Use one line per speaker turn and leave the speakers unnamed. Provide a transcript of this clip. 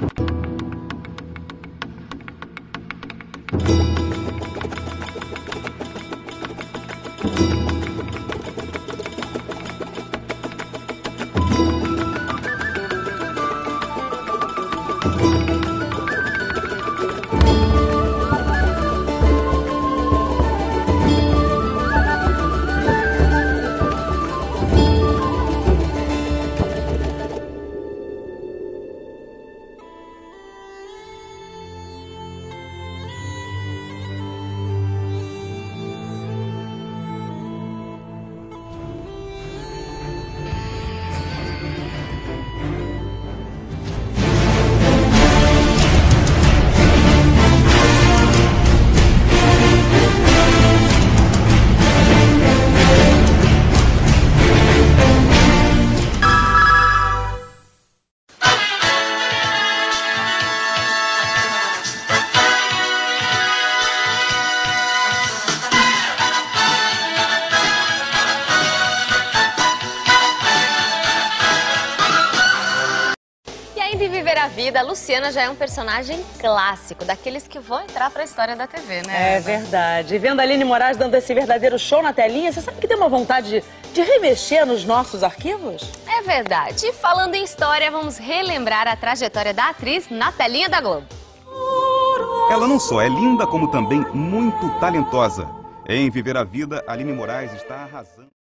E ainda em Viver a Vida, a Luciana já é um personagem clássico, daqueles que vão entrar pra história da TV, né?
É
Eva?
verdade. E vendo a Aline Moraes dando esse verdadeiro show na telinha, você sabe que deu uma vontade de, de remexer nos nossos arquivos?
É verdade. E falando em história, vamos relembrar a trajetória da atriz na telinha da Globo.
Ela não só é linda, como também muito talentosa. Em Viver a Vida, Aline Moraes está arrasando.